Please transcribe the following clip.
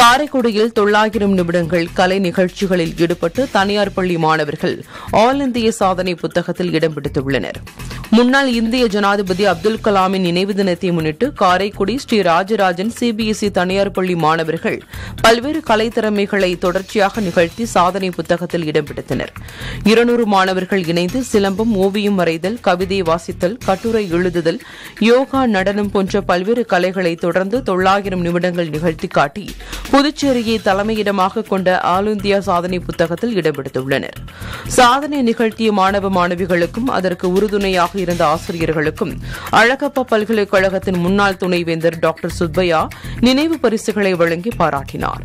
காரைக்குடியில் தொள்ளாயிரம் நிமிடங்கள் கலை நிகழ்ச்சிகளில் ஈடுபட்டு தனியார் பள்ளி மாணவர்கள் ஆல் இந்திய சாதனை புத்தகத்தில் இடம் பிடித்துள்ளனர். முன்னாள் இந்திய ஜனாதிபதி அப்துல் கலாமின் நினைவு தினத்தை முன்னிட்டு காரைக்குடி ஸ்ரீ ராஜராஜன் சிபிஎஸ்இ தனியார் பள்ளி மாணவர்கள் பல்வேறு கலைத்திறமைகளை தொடர்ச்சியாக நிகழ்த்தி சாதனை புத்தகத்தில் இடம்பிடித்தனர் இருநூறு மாணவர்கள் இணைந்து சிலம்பம் ஓவியம் வரைதல் கவிதை வாசித்தல் கட்டுரை எழுதுதல் யோகா நடனம் போன்ற பல்வேறு கலைகளை தொடர்ந்து தொள்ளாயிரம் நிமிடங்கள் நிகழ்த்தி காட்டி புதுச்சேரியை தலைமையிடமாக கொண்ட ஆல் இந்தியா சாதனை புத்தகத்தில் இடம்பிடித்துள்ளனர் சாதனை நிகழ்த்திய மாணவ மாணவிகளுக்கும் அதற்கு உறுதுணையாக இருந்த ஆசிரியர்களுக்கும் அழகப்பா பல்கலைக்கழகத்தின் முன்னாள் துணைவேந்தர் டாக்டர் சுப்பையா நினைவு பரிசுகளை வழங்கி பாராட்டினார்.